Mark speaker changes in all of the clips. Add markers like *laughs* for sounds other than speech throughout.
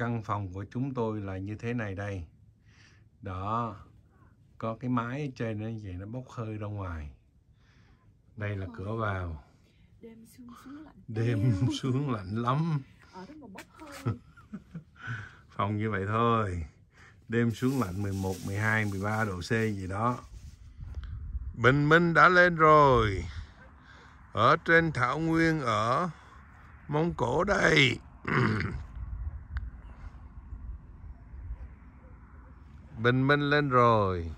Speaker 1: căn phòng của chúng tôi là như thế này đây. Đó có cái mái ở trên nó vậy nó bốc hơi ra ngoài. Đây là cửa vào.
Speaker 2: Đêm xuống xuống lạnh
Speaker 1: đêm xuống *laughs* lạnh lắm. *laughs* Phòng như vậy thôi. Đêm xuống lạnh 11, 12, 13 độ C gì đó. Bình minh đã lên rồi. Ở trên thảo nguyên ở Mông Cổ đây *clears throat* Bình minh lên rồi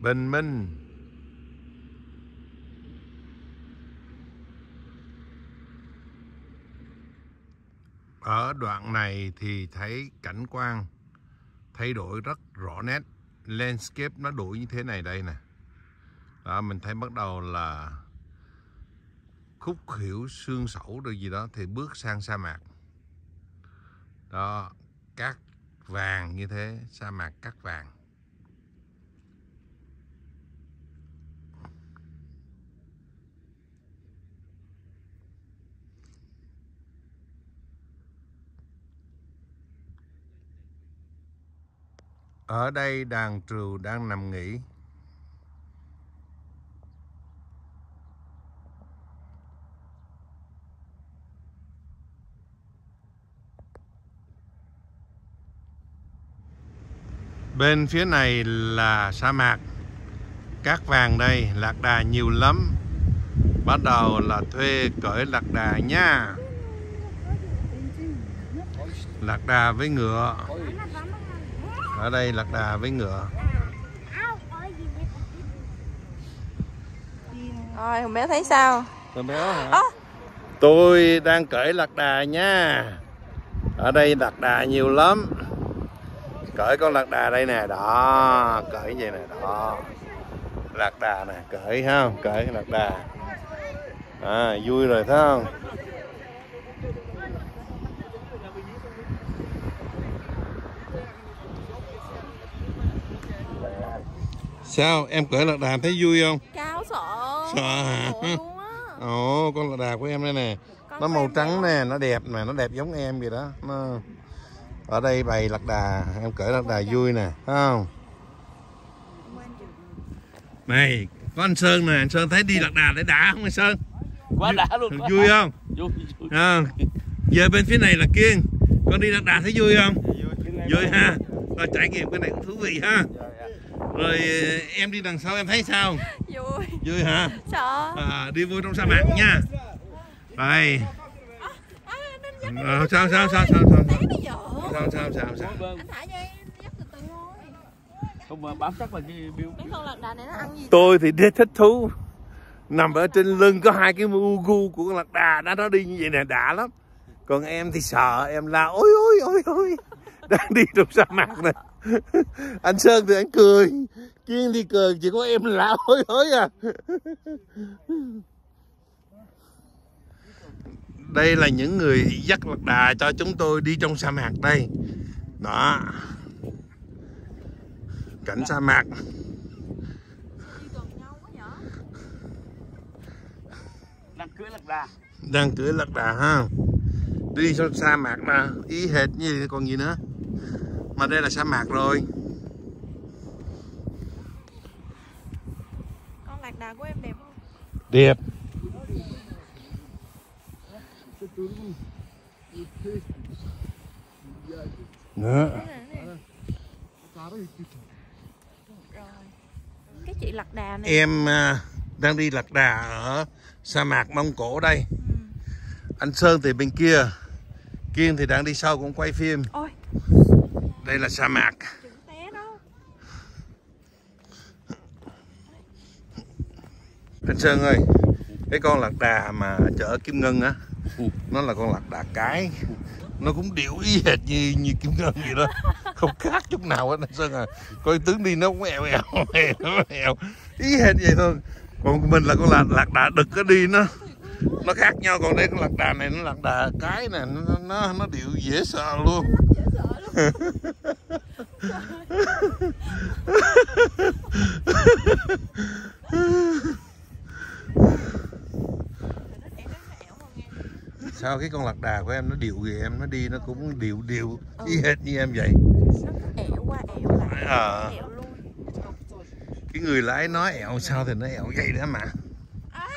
Speaker 1: Bình minh Ở đoạn này thì thấy cảnh quan thay đổi rất rõ nét. Landscape nó đổi như thế này đây nè. Đó, mình thấy bắt đầu là khúc hiểu xương sẩu rồi gì đó thì bước sang sa mạc. Đó, cát vàng như thế, sa mạc cát vàng. Ở đây đàn trừu đang nằm nghỉ. Bên phía này là sa mạc. Cát vàng đây, lạc đà nhiều lắm. Bắt đầu là thuê cởi lạc đà nha. Lạc đà với ngựa. Ở đây lạc đà với ngựa.
Speaker 2: rồi hùng bé thấy sao
Speaker 1: Con béo hả?
Speaker 2: Ơ.
Speaker 1: Tôi đang cởi lạc đà nha. Ở đây lạc đà nhiều lắm. Cởi con lạc đà đây nè, đó, cởi vậy nè, đó. Lạc đà nè, cởi ha, cởi lạc đà. À, vui rồi thấy không? Sao em cởi lạc đà thấy vui không?
Speaker 2: cao sợ
Speaker 1: Sợ hả? Ồ, con lạc đà của em đây nè.
Speaker 2: Con
Speaker 1: Nó màu trắng nè, nó đẹp nè, nó đẹp giống em vậy đó. Nó... Ở đây bày lạc đà, em cởi lạc đà vui nè, thấy không? Này, có anh Sơn nè, anh Sơn thấy đi lạc đà để đã không anh Sơn?
Speaker 3: quá đã luôn quá
Speaker 1: Vui không?
Speaker 3: vui vui
Speaker 1: À, giờ bên phía này là Kiên, con đi lạc đà thấy vui không? Vui ha. Rồi trải nghiệm cái này cũng thú vị ha. Rồi ờ, em đi đằng sau em thấy sao?
Speaker 2: vui
Speaker 1: Vui hả?
Speaker 2: sợ
Speaker 1: À, đi vui trong sa mạc nha. Đây.
Speaker 2: à, dắt
Speaker 1: Ờ, sao sao sao sao sao
Speaker 2: giờ
Speaker 1: sao sao sao sao?
Speaker 2: Anh thả cho em dắt từ từ thôi.
Speaker 3: Không mà bám sát vào cái
Speaker 2: cái con lạc đà này nó ăn gì?
Speaker 1: Tôi thì rất thích thú. Nằm ở trên lưng có hai cái mu gu của con lạc đà đó nó đi như vậy nè đã lắm. Còn em thì sợ em la ôi ôi ôi ôi đang đi trong sa mạc nè anh sơn thì anh cười. Kiên thì cười chỉ có em là ôi ôi à đây là những người dắt lạc đà cho chúng tôi đi trong sa mạc đây. Đó. Cảnh sa mạc.
Speaker 2: Đi gần nhau quá vậy
Speaker 3: đang cưỡi lạc đà.
Speaker 1: Đang cưỡi lạc đà ha. Đi trong sa mạc mà ý hệt như còn gì nữa. Mà đây là sa mạc rồi.
Speaker 2: Con lạc đà của em đẹp không?
Speaker 1: Đẹp nữa.
Speaker 2: Rồi cái chị lạc đà này.
Speaker 1: Em à, đang đi lạc đà ở sa mạc mông cổ đây.
Speaker 2: Ừ.
Speaker 1: anh sơn thì bên kia kiên thì đang đi sau cũng quay phim.
Speaker 2: Ôi.
Speaker 1: Đây là sa mạc. Anh sơn ơi cái con lạc đà mà chở kim ngân á nó là con lạc đà cái. Nó cũng điệu y hệt như như kim ngân vậy đó. Không khác chút nào hết. Anh sơn à coi tướng đi nó cũng eo eo eo eo. Ý hệt vậy thôi. Còn mình là con lạc lạc đà đực nó đi nó. Nó khác nhau. Còn đây con lạc đà này nó lạc đà cái nè. Nó nó, nó điệu dễ sợ luôn *laughs*
Speaker 2: dễ sợ luôn nó té nó mẹo không nghe
Speaker 1: sao cái con lạc đà của em nó điệu gì em nó đi nó cũng điệu điệu y hệt như em vậy.
Speaker 2: Ẻo qua ẻo lại. Ẻo luôn.
Speaker 1: Cái người lái nói ẹo sao thì nó ẹo vậy đó mà.
Speaker 2: À,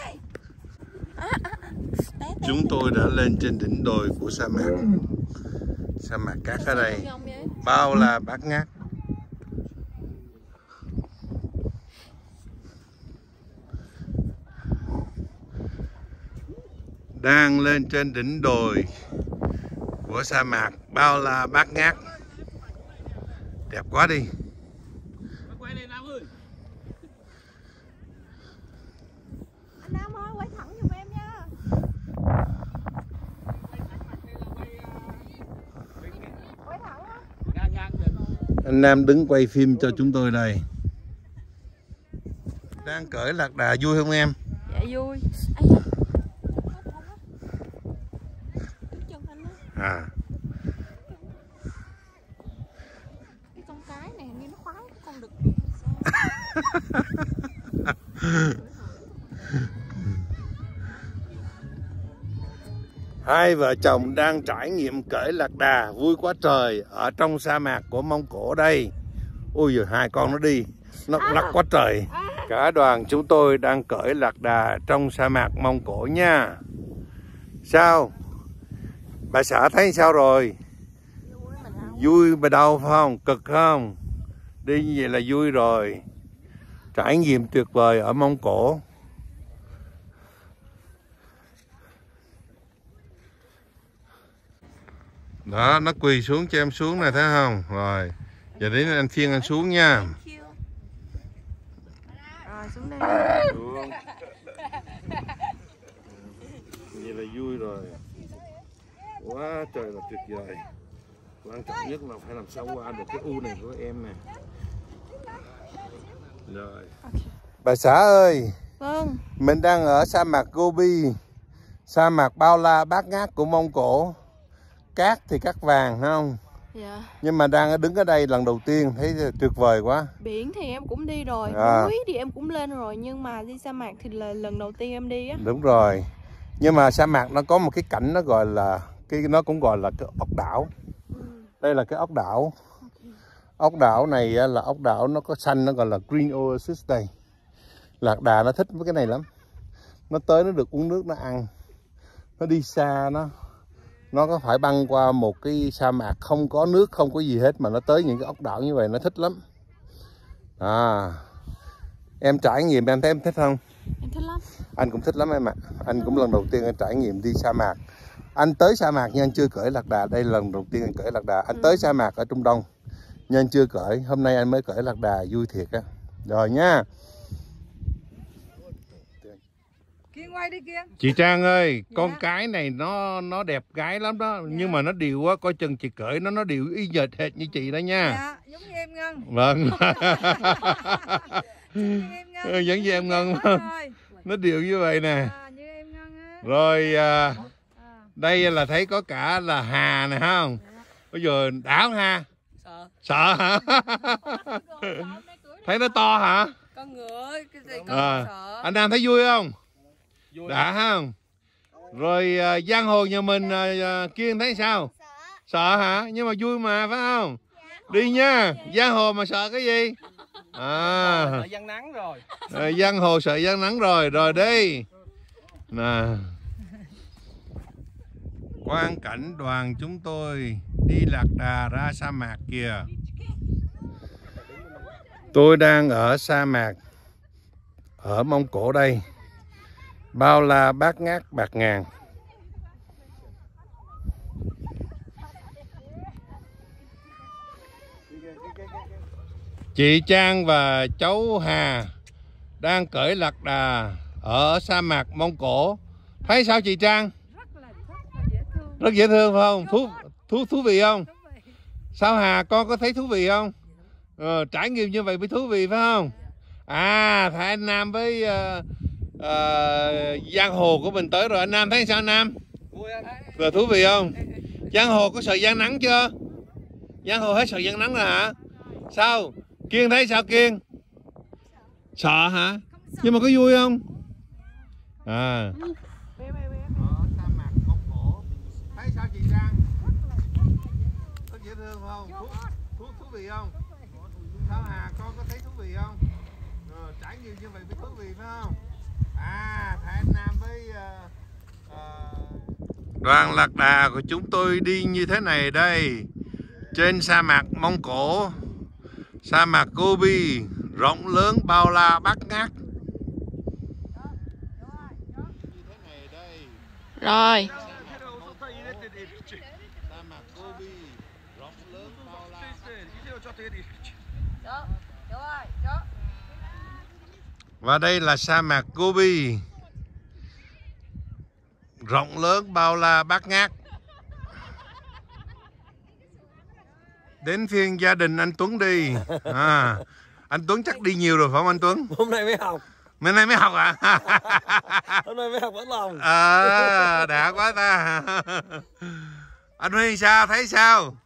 Speaker 2: à, à.
Speaker 1: chúng tôi đã lên trên đỉnh đồi của sa mạc. Sa mạc cát ở đây. Bao la bát ngát đang lên trên đỉnh đồi của sa mạc bao la bát ngát. Đẹp quá đi.
Speaker 3: Quay đây Nam ơi
Speaker 2: anh Nam ơi quay thẳng giùm em nha quay thẳng á
Speaker 3: ngang ngang được
Speaker 1: anh Nam đứng quay phim cho chúng tôi đây. Đang cởi lạc đà vui không em?
Speaker 2: Dạ vui Ây da. Cái chân anh á
Speaker 1: à
Speaker 2: cái con cái này hình như nó khoái cái con đực
Speaker 1: Hai vợ chồng đang trải nghiệm cởi lạc đà vui quá trời ở trong sa mạc của Mông Cổ đây. Ôi giời hai con nó đi, nó lắc quá trời. Cả đoàn chúng tôi đang cởi lạc đà trong sa mạc Mông Cổ nha. Sao? Bà xã thấy sao rồi?
Speaker 2: vui
Speaker 1: bà đâu phải không? Cực không? Đi như vậy là vui rồi. Trải nghiệm tuyệt vời ở Mông Cổ. Đó, nó quỳ xuống cho em xuống này thấy không? Rồi, giờ đến anh khiêng anh xuống nha.
Speaker 2: Rồi xuống đây
Speaker 1: Vậy là vui rồi. Quá trời là tuyệt vời. Quan trọng nhất là phải làm sao qua được cái u này của em nè. Rồi. Bà xã ơi,
Speaker 2: vâng
Speaker 1: mình đang ở sa mạc Gobi, sa mạc bao la bát ngát của Mông Cổ. Cát thì cát vàng phải không?
Speaker 2: dạ
Speaker 1: Nhưng mà đang đứng ở đây lần đầu tiên thấy tuyệt vời quá.
Speaker 2: biển thì em cũng đi rồi
Speaker 1: À.
Speaker 2: núi thì em cũng lên rồi nhưng mà đi sa mạc thì là lần đầu tiên em đi á
Speaker 1: Đúng rồi. Nhưng mà sa mạc nó có một cái cảnh nó gọi là cái nó cũng gọi là cái ốc đảo. Đây là cái ốc đảo. Ốc đảo này là ốc đảo nó có xanh nó gọi là green oasis đây. Lạc đà nó thích với cái này lắm. Nó tới nó được uống nước nó ăn. Nó đi xa nó nó có phải băng qua một cái sa mạc không có nước không có gì hết mà nó tới những cái ốc đảo như vậy nó thích lắm. À. Em trải nghiệm em thấy em thích không?
Speaker 2: em thích lắm
Speaker 1: anh cũng thích lắm em ạ anh cũng lần đầu tiên anh trải nghiệm đi sa mạc anh tới sa mạc nhưng anh chưa cởi lạc đà. Đây là lần đầu tiên anh cởi lạc đà. Anh tới sa mạc ở trung đông nhưng anh chưa cởi. Hôm nay anh mới cởi lạc đà vui thiệt á. Rồi nha. Chị trang ơi con
Speaker 4: Dạ.
Speaker 1: cái này nó nó đẹp gái lắm đó. Nhưng mà nó điệu quá coi chừng chị cởi nó nó điệu y hệt hệt như chị đó nha.
Speaker 4: Dạ, giống như em Ngân.
Speaker 1: vâng. *laughs*
Speaker 4: Giống như em Ngân.
Speaker 1: Ừ, giống như em Ngân.
Speaker 4: Đúng rồi.
Speaker 1: nó điệu như vậy nè.
Speaker 4: À, như em Ngân á.
Speaker 1: rồi à,
Speaker 4: À,
Speaker 1: đây là thấy có cả là hà nè không bây giờ đã không hà sợ hả? *laughs* Thấy nó to hả?
Speaker 4: Con ngựa cái gì con
Speaker 1: à,
Speaker 4: sợ.
Speaker 1: anh đang thấy vui không?
Speaker 3: Vui.
Speaker 1: Đã không rồi à, giang hồ nhà mình à, kiên thấy sao? Sợ hả? Nhưng mà vui mà phải không? Đi nha. Giang hồ mà sợ cái gì? À,
Speaker 3: Ở dân nắng rồi.
Speaker 1: À giang hồ sợ giang nắng rồi. Rồi đi. Nè quan cảnh đoàn chúng tôi đi lạc đà ra sa mạc kìa. Tôi đang ở sa mạc ở mông cổ đây. Bao la bát ngát bạc ngàn. Chị trang và cháu hà đang cởi lạc đà ở sa mạc mông cổ. Thấy sao chị trang
Speaker 4: Rất là rất là dễ thương.
Speaker 1: Rất dễ thương phải không? Thú thú thú vị không?
Speaker 4: Thú vị.
Speaker 1: sao hà con có thấy thú vị không? Ờ, trải nghiệm như vậy mới thú vị phải không? À thấy anh nam với ờ, ờ, giang hồ của mình tới rồi. Anh nam thấy sao anh nam?
Speaker 3: Vui anh.
Speaker 1: Rồi thú vị không? Giang hồ có sợ giang nắng chưa? Giang hồ hết sợ giang nắng rồi hả? Sao? Kiên thấy sao kiên? Sợ. Hả? Nhưng mà có vui không? À
Speaker 2: Bé, bé, bé.
Speaker 1: ở sa mạc mông cổ chị Trang có dễ thương không thú, thú, thú vị không sao Hà con có thấy thú vị không ờ, trải nghiệm như vậy mới thú vị phải không à Thái Anh Nam với ờ, ờ, đoàn lạc đà của chúng tôi đi như thế này đây. Trên sa mạc Mông Cổ sa mạc Gobi rộng lớn bao la bát ngát.
Speaker 2: Rồi.
Speaker 1: Và đây là sa mạc Gobi rộng lớn bao la bát ngát đến phiên gia đình anh Tuấn đi à, anh Tuấn chắc đi nhiều rồi phải không anh Tuấn
Speaker 5: hôm nay mới học
Speaker 1: Mấy nay mới học à? *laughs*
Speaker 5: hôm nay mới học vẫn lòng
Speaker 1: à, đã quá ta. Anh Huy sao? Thấy sao?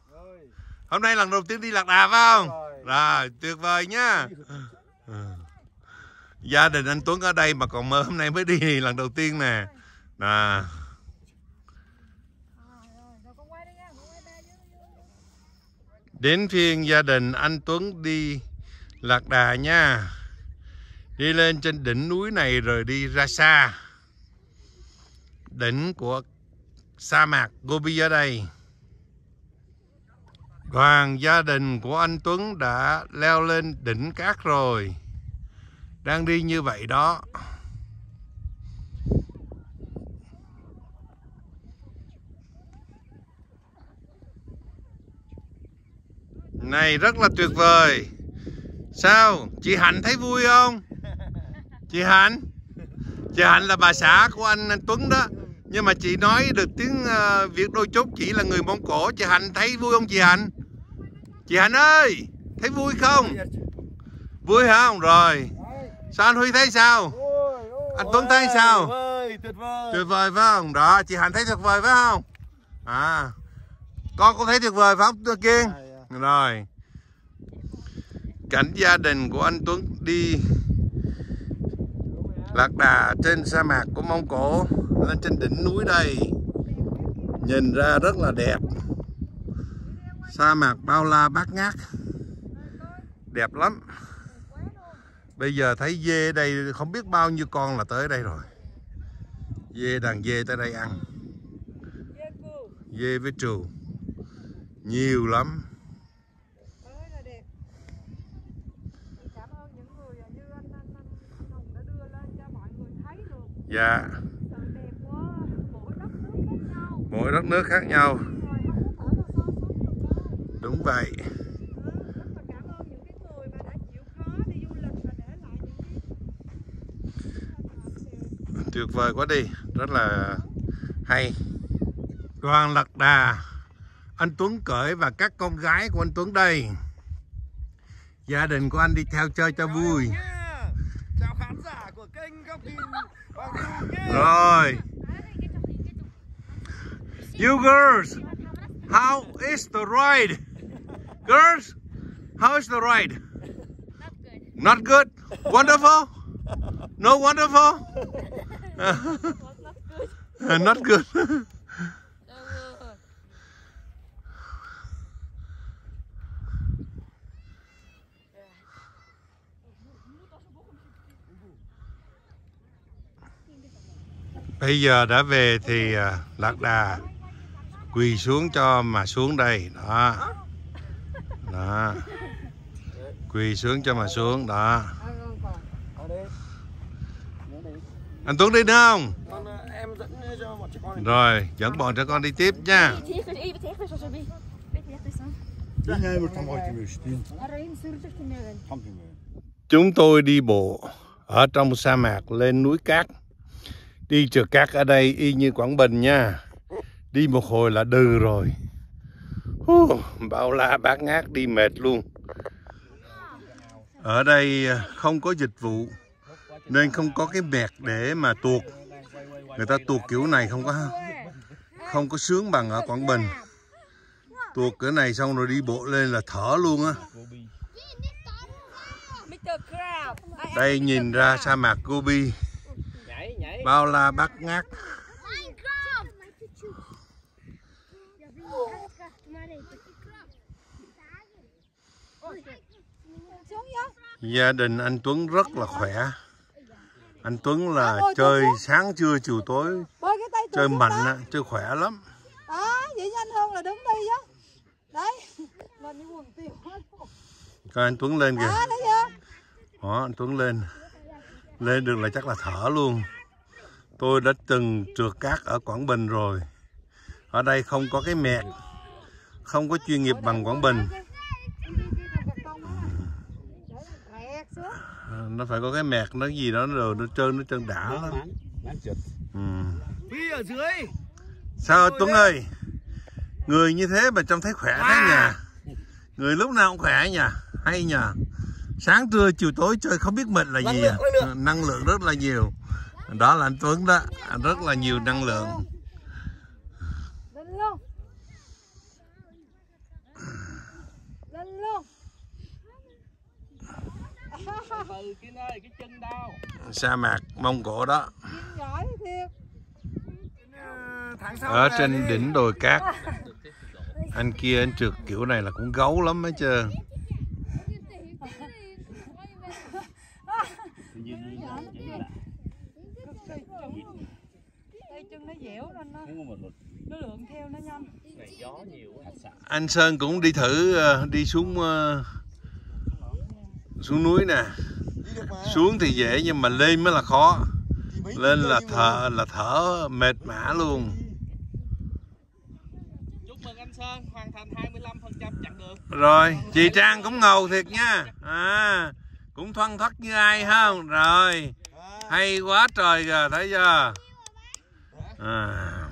Speaker 1: Hôm nay lần đầu tiên đi lạc đà phải không? Rồi, tuyệt vời nhá. Gia đình anh Tuấn ở đây mà còn mơ hôm nay mới đi lần đầu tiên nè. Nè. Đến phiên gia đình anh Tuấn đi lạc đà nha. Đi lên trên đỉnh núi này rồi đi ra xa. Đỉnh của sa mạc Gobi ở đây. Đoàn gia đình của anh Tuấn đã leo lên đỉnh cát rồi. Đang đi như vậy đó. Này rất là tuyệt vời. Sao? Chị Hạnh thấy vui không? Chị Hạnh? Chị Hạnh là bà xã của anh, anh Tuấn đó. Nhưng mà chị nói được tiếng uh, Việt đôi chút chỉ là người Mông Cổ. Chị Hạnh thấy vui không chị Hạnh? Chị Hạnh ơi thấy vui không? Vui không? Rồi. Sao anh Huy thấy sao? Anh Tuấn thấy sao?
Speaker 5: tuyệt vời tuyệt vời.
Speaker 1: Tuyệt vời phải không? Đó chị Hạnh thấy tuyệt vời phải không? À. Con cũng thấy tuyệt vời phải không Kiên rồi. Cảnh gia đình của anh Tuấn đi lạc đà trên sa mạc của Mông Cổ, lên trên đỉnh núi đây. Nhìn ra rất là đẹp. Sa mạc bao la bát ngát. Đẹp lắm. Bây giờ thấy dê đây, không biết bao nhiêu con là tới đây rồi. Dê đàn dê tới đây ăn. Dê với trù. Nhiều lắm
Speaker 4: Ơi là đẹp. Cảm ơn những người như anh anh anh anh Hùng đã đưa lên cho mọi người thấy được
Speaker 1: dạ
Speaker 4: sự đẹp của mỗi đất nước khác nhau.
Speaker 1: mỗi đất nước khác nhau
Speaker 4: Rồi không có phải là so sánh được đâu.
Speaker 1: đúng vậy
Speaker 4: Rất là cảm ơn những cái người mà đã chịu khó Dạ. Mỗi đất nước khác nhau. Đúng vậy.
Speaker 1: tuyệt vời quá đi rất là hay đoàn lạc đà, anh Tuấn cởi và các con gái của anh Tuấn đây gia đình của anh đi theo chơi cho vui.
Speaker 5: Chào khán giả của kênh góc nhìn
Speaker 1: rồi. You girls how is the ride? Girls how is the ride? Not good. Wonderful? No wonderful? *laughs* Not good *laughs* Bây giờ đã về thì à, lạc đà quỳ xuống cho mà xuống đây. Đó. Đó. Quỳ xuống cho mà xuống. Đó. Anh Tuấn đi nữa không? Rồi, dẫn bọn trẻ con đi tiếp nha. Chúng tôi đi bộ ở trong sa mạc lên núi cát đi trượt cát ở đây y như Quảng Bình nha. Đi một hồi là đừ rồi. Bao la bát ngát đi mệt luôn. Ở đây à, không có dịch vụ nên không có cái mẹt để mà tuột. Người ta tuột kiểu này không có không có sướng bằng ở Quảng Bình. Tuột cái này xong rồi đi bộ lên là thở luôn á. Đây nhìn ra sa mạc Gobi bao la bát ngát Gia đình anh Tuấn rất là khỏe. Anh Tuấn là
Speaker 4: Ôi,
Speaker 1: chơi sáng trưa chiều tối, chơi mạnh chơi khỏe lắm.
Speaker 4: đó vậy nhanh hơn là đứng đi á đấy lên những quần tiêu
Speaker 1: Coi anh Tuấn lên kìa.
Speaker 4: Đó,
Speaker 1: anh Tuấn lên. Lên được là chắc là thở luôn. Tôi đã từng trượt cát ở Quảng Bình rồi. Ở đây không có cái mẹt. Không có chuyên nghiệp bằng Quảng Bình. À, Nó phải có cái mẹt nó gì đó rồi nó trơn nó trơn đã lắm. Ừ.
Speaker 5: Ở dưới
Speaker 1: Sao Tuấn ơi? Người như thế mà trông thấy khỏe thế nhỉ? Người lúc nào cũng khỏe nhỉ? Hay nhỉ? Sáng trưa chiều tối chơi không biết mệt là gì à? Năng lượng rất là nhiều. Đó là anh Tuấn đó, rất là nhiều năng lượng.
Speaker 4: lên luôn lên luôn
Speaker 3: từ cái chân đau
Speaker 1: Sa mạc Mông Cổ đó, ở trên đỉnh đồi cát. Anh kia anh trượt kiểu này là cũng gấu lắm hết trơn
Speaker 4: tay chân nó dẻo nên nó nó lượn theo nó nhanh
Speaker 1: Anh Sơn cũng đi thử ờ, đi xuống ờ, xuống núi nè.
Speaker 5: Đi được mà.
Speaker 1: Xuống thì dễ nhưng mà lên mới là khó. Lên là thở là thở mệt mã luôn.
Speaker 3: chúc mừng anh Sơn hoàn thành 25 phần trăm chặng đường
Speaker 1: Rồi, chị Trang cũng ngầu thiệt nha. À, cũng thoăn thoắt như ai không? Rồi, hay quá trời kìa, thấy chưa? À,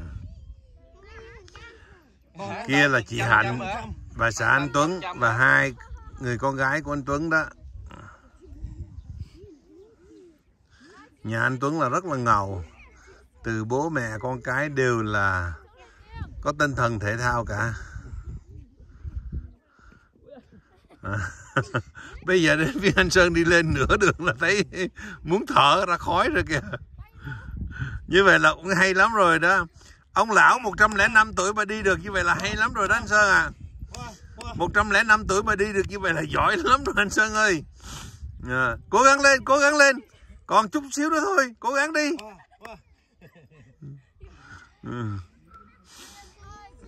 Speaker 1: kia là chị Hạnh và xã anh Tuấn và hai người con gái của anh Tuấn đó. Nhà anh Tuấn là rất là ngầu. Từ bố mẹ con cái đều là có tinh thần thể thao cả. À, *laughs* bây giờ đến phía anh Sơn đi lên nửa đường là thấy muốn thở ra khói rồi kìa. Như vậy là cũng hay lắm rồi đó. Ông lão 105 tuổi mà đi được như vậy là hay lắm rồi đó anh Sơn à. 105 tuổi mà đi được như vậy là giỏi lắm rồi anh Sơn ơi. À, cố gắng lên, cố gắng lên. Còn chút xíu nữa thôi, cố gắng đi.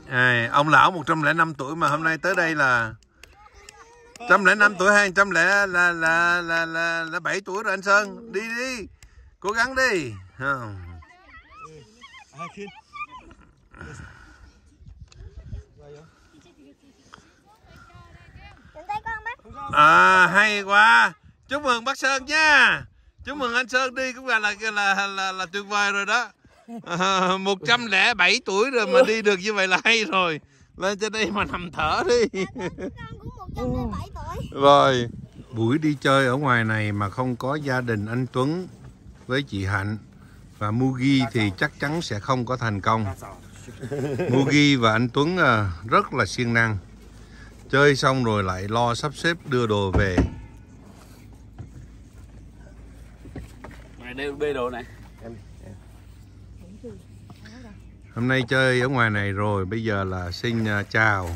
Speaker 1: À, ông lão 105 tuổi mà hôm nay tới đây là 105 tuổi hay 100 là là là là là, là 7 tuổi rồi anh Sơn. Đi đi. Cố gắng đi. À hay quá. Chúc mừng bác Sơn nha. Chúc mừng anh Sơn đi cũng là là là là, là tuyệt vời rồi đó. À, 107 tuổi rồi mà đi được như vậy là hay rồi. Lên trên đây mà nằm thở đi. Rồi, buổi đi chơi ở ngoài này mà không có gia đình anh Tuấn với chị Hạnh và Mugi thì chắc chắn sẽ không có thành công. Mugi và anh Tuấn à, rất là siêng năng. Chơi xong rồi lại lo sắp xếp đưa đồ về.
Speaker 3: này đây bê đồ này
Speaker 1: Hôm nay chơi ở ngoài này rồi, bây giờ là xin à, chào.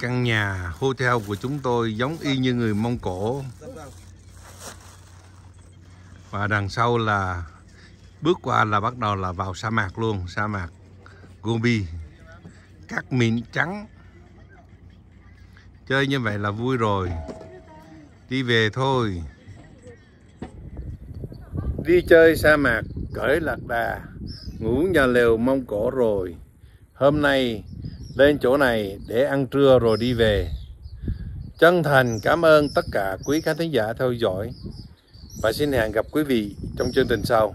Speaker 1: Căn nhà hotel của chúng tôi giống y như người Mông Cổ. Và đằng sau là bước qua là bắt đầu là vào sa mạc luôn, sa mạc Gobi. Cát mịn trắng. Chơi như vậy là vui rồi. Đi về thôi. Đi chơi sa mạc, cởi lạc đà, ngủ nhà lều Mông Cổ rồi. Hôm nay lên chỗ này để ăn trưa rồi đi về. Chân thành cảm ơn tất cả quý khán thính giả theo dõi và xin hẹn gặp quý vị trong chương trình sau.